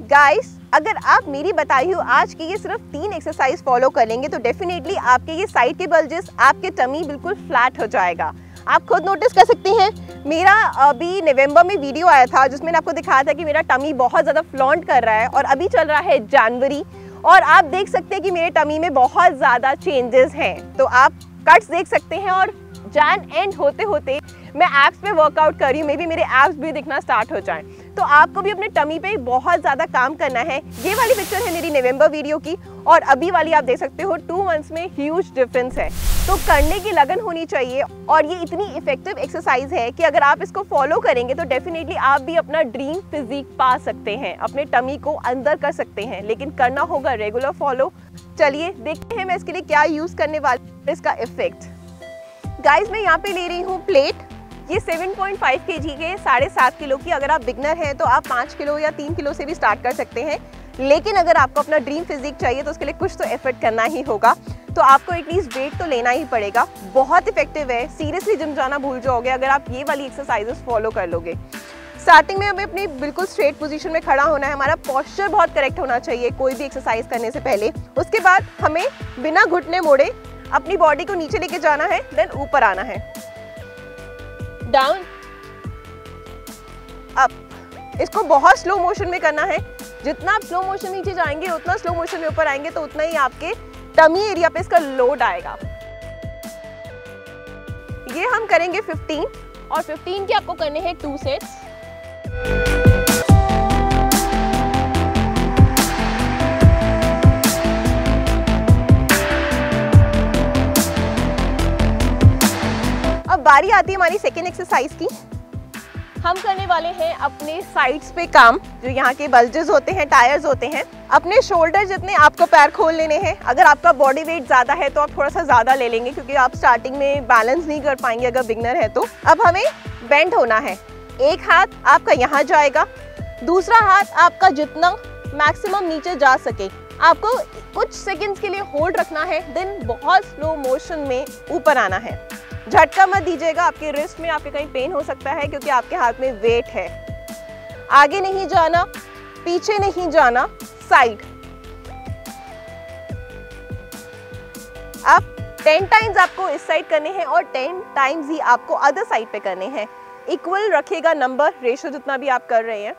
Guys अगर आप मेरी बताई हुई आज की ये सिर्फ़ तीन एक्सरसाइज फॉलो करेंगे तो डेफिनेटली आपके ये साइड के बल्जेस आपके टमी बिल्कुल फ्लैट हो जाएगा। आप खुद नोटिस कर सकते हैं, मेरा अभी नवंबर में वीडियो आया था, जिसमें आपको दिखाया था कि मेरा टमी बहुत ज़्यादा फ्लॉन्ट कर रहा है और अभी चल रहा है जनवरी और आप देख सकते हैं कि मेरे टमी में बहुत ज़्यादा चेंजेस हैं। तो आप कट्स देख सकते हैं और जैन एंड होते होते मैं एप्स पे वर्कआउट कर रही हूँ मे भी मेरे एप्स भी दिखना स्टार्ट हो जाएँ। तो आपको भी अपने टमी पे बहुत ज़्यादा काम करना है। ये वाली पिक्चर है मेरी नवंबर वीडियो की, और अभी वाली आप देख सकते हो टू मंथ्स में ह्यूज डिफरेंस है। तो करने की लगन होनी चाहिए, और ये इतनी इफ़ेक्टिव एक्सरसाइज है कि अगर आप इसको फॉलो करेंगे तो डेफिनेटली आप भी अपना ड्रीम फिजिक पा सकते हैं, अपने टमी को अंदर कर सकते हैं। लेकिन करना होगा रेगुलर फॉलो चलिए देखते हैं मैं इसके लिए क्या यूज़ करने वाली इसका इफ़ेक्ट गाइज़ मैं यहाँ पे ले रही हूँ प्लेट ये 7.5 kg के साढ़े सात किलो की अगर आप बिगनर हैं तो आप पाँच किलो या तीन किलो से भी स्टार्ट कर सकते हैं. लेकिन अगर आपको अपना ड्रीम फिजिक चाहिए तो उसके लिए कुछ तो एफर्ट करना ही होगा. तो आपको एटलीस्ट वेट तो लेना ही पड़ेगा. बहुत इफ़ेक्टिव है. सीरियसली जिम जाना भूल जाओगे अगर आप ये वाली एक्सरसाइजेस फॉलो कर लोगे. स्टार्टिंग में हमें अपनी बिल्कुल स्ट्रेट पोजीशन में खड़ा होना है. हमारा पॉस्चर बहुत करेक्ट होना चाहिए कोई भी एक्सरसाइज करने से पहले. उसके बाद हमें बिना घुटने मोड़े अपनी बॉडी को नीचे लेके जाना है देन ऊपर आना है। डाउन अप इसको बहुत स्लो मोशन में करना है। जितना आप स्लो मोशन नीचे जाएँगे उतना स्लो मोशन में ऊपर आएँगे तो उतना ही आपके टमी एरिया पे इसका लोड आएगा। ये हम करेंगे 15 और 15 के आपको करने हैं टू सेट्स बारी आती है हमारी सेकेंड एक्सरसाइज की। हम करने वाले हैं अपने साइड्स पे काम, जो यहाँ के बल्जेस होते हैं टायर्स होते हैं। अपने शोल्डर जितने आपको पैर खोल लेने हैं, अगर आपका बॉडी वेट ज़्यादा है तो आप थोड़ा सा ज़्यादा ले लेंगे, क्योंकि आप स्टार्टिंग में बैलेंस नहीं कर पाएँगे अगर बिगनर है तो। अब हमें बेंड होना है। एक हाथ आपका यहाँ जाएगा, दूसरा हाथ आपका जितना मैक्सिमम नीचे जा सके। आपको कुछ सेकंड्स के लिए होल्ड रखना है देन बहुत स्लो मोशन में ऊपर आना है। झटका मत दीजिएगा, आपके रिस्ट में आपके कहीं पेन हो सकता है क्योंकि आपके हाथ में वेट है। आगे नहीं जाना, पीछे नहीं जाना साइड अब टेन टाइम्स आपको इस साइड करने हैं और टेन टाइम्स ही आपको अदर साइड पे करने हैं। इक्वल रखेगा नंबर रेशो जितना भी आप कर रहे हैं।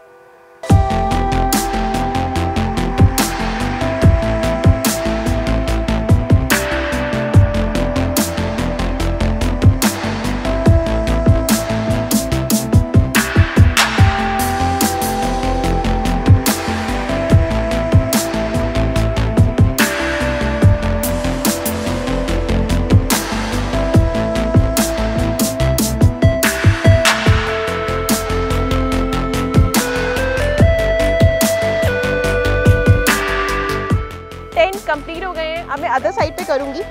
अदर साइड पे करूँगी।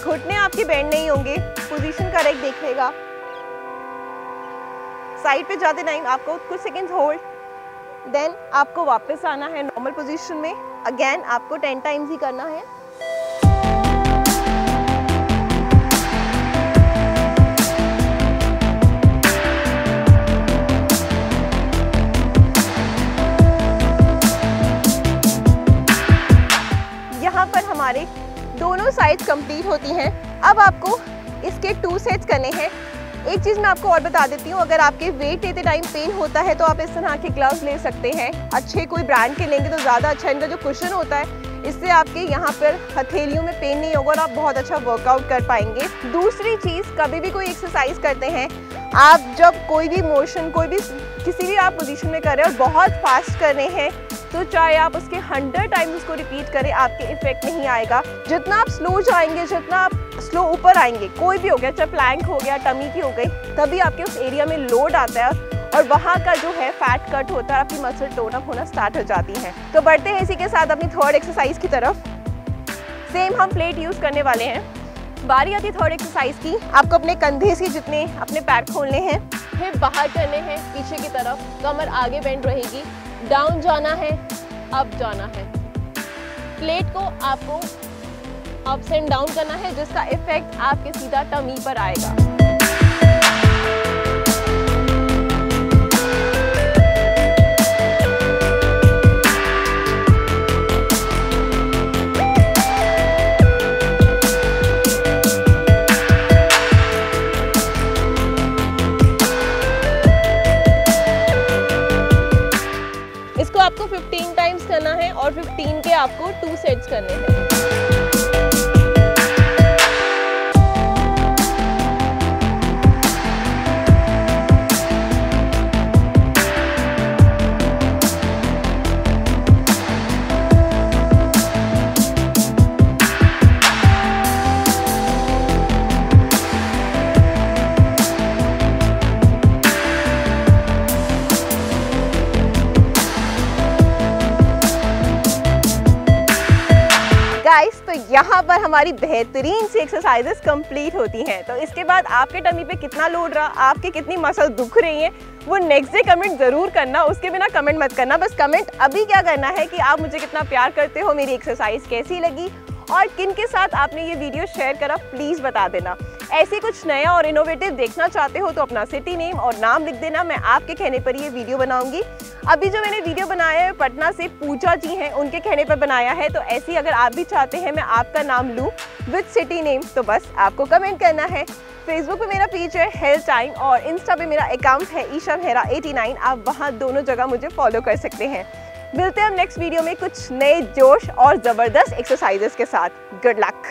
घुटने आपके बैंड नहीं होंगे। पोजीशन करेक्ट देखिएगा। साइड पे जाते टाइम आपको कुछ सेकंड्स होल्ड देन आपको वापस आना है नॉर्मल पोजीशन में। अगेन आपको टेन टाइम्स ही करना है। हमारे दोनों साइड्स कंप्लीट होती हैं। अब आपको इसके टू सेट्स करने हैं। एक चीज़ मैं आपको और बता देती हूँ, अगर आपके वेट लेते टाइम पेन होता है तो आप इस तरह के ग्लव्स ले सकते हैं। अच्छे कोई ब्रांड के लेंगे तो ज़्यादा अच्छा इनका जो कुशन होता है, इससे आपके यहाँ पर हथेलियों में पेन नहीं होगा और आप बहुत अच्छा वर्कआउट कर पाएँगे। दूसरी चीज़, कभी भी कोई एक्सरसाइज करते हैं, आप जब कोई भी मोशन कोई भी किसी भी आप पोजीशन में कर रहे हैं और बहुत फास्ट कर रहे हैं तो चाहे आप उसके हंड्रेड टाइम्स उसको रिपीट करें, आपके इफ़ेक्ट नहीं आएगा। जितना आप स्लो जाएँगे, जितना आप स्लो ऊपर आएँगे, कोई भी हो गया, चाहे प्लैंक हो गया टमी की हो गई, तभी आपके उस एरिया में लोड आता है और वहाँ का जो है फैट कट होता है, आपकी मसल टोन अप होना स्टार्ट हो जाती है। तो बढ़ते हैं इसी के साथ अपनी थर्ड एक्सरसाइज की तरफ़। सेम हम प्लेट यूज़ करने वाले हैं। बारी आती थर्ड एक्सरसाइज की। आपको अपने कंधे से जितने अपने पैर खोलने हैं, फिर बाहर करने हैं, पीछे की तरफ़। कमर आगे बेंड रहेगी। डाउन जाना है अप जाना है। प्लेट को आपको अप्स एंड डाउन करना है, जिसका इफ़ेक्ट आपके सीधा टमी पर आएगा। करने हैं। गाइस तो यहाँ पर हमारी बेहतरीन सी एक्सरसाइजेस कंप्लीट होती हैं। तो इसके बाद आपके टमी पे कितना लोड रहा, आपके कितनी मसल दुख रही हैं, वो नेक्स्ट डे कमेंट ज़रूर करना, उसके बिना कमेंट मत करना। बस कमेंट अभी क्या करना है कि आप मुझे कितना प्यार करते हो, मेरी एक्सरसाइज कैसी लगी, और किन के साथ आपने ये वीडियो शेयर करा प्लीज़ बता देना। ऐसे कुछ नया और इनोवेटिव देखना चाहते हो तो अपना सिटी नेम और नाम लिख देना। मैं आपके कहने पर ये वीडियो बनाऊँगी। अभी जो मैंने वीडियो बनाया है, पटना से पूजा जी हैं, उनके कहने पर बनाया है। तो ऐसी अगर आप भी चाहते हैं, मैं आपका नाम लूँ विथ सिटी नेम तो बस आपको कमेंट करना है। फेसबुक पे मेरा पेज है हेल्थ टाइम और इंस्टा पे मेरा अकाउंट है ईशा मेहरा 89 आप वहाँ दोनों जगह मुझे फॉलो कर सकते हैं। मिलते हैं हम नेक्स्ट वीडियो में कुछ नए जोश और ज़बरदस्त एक्सरसाइजेस के साथ। Good luck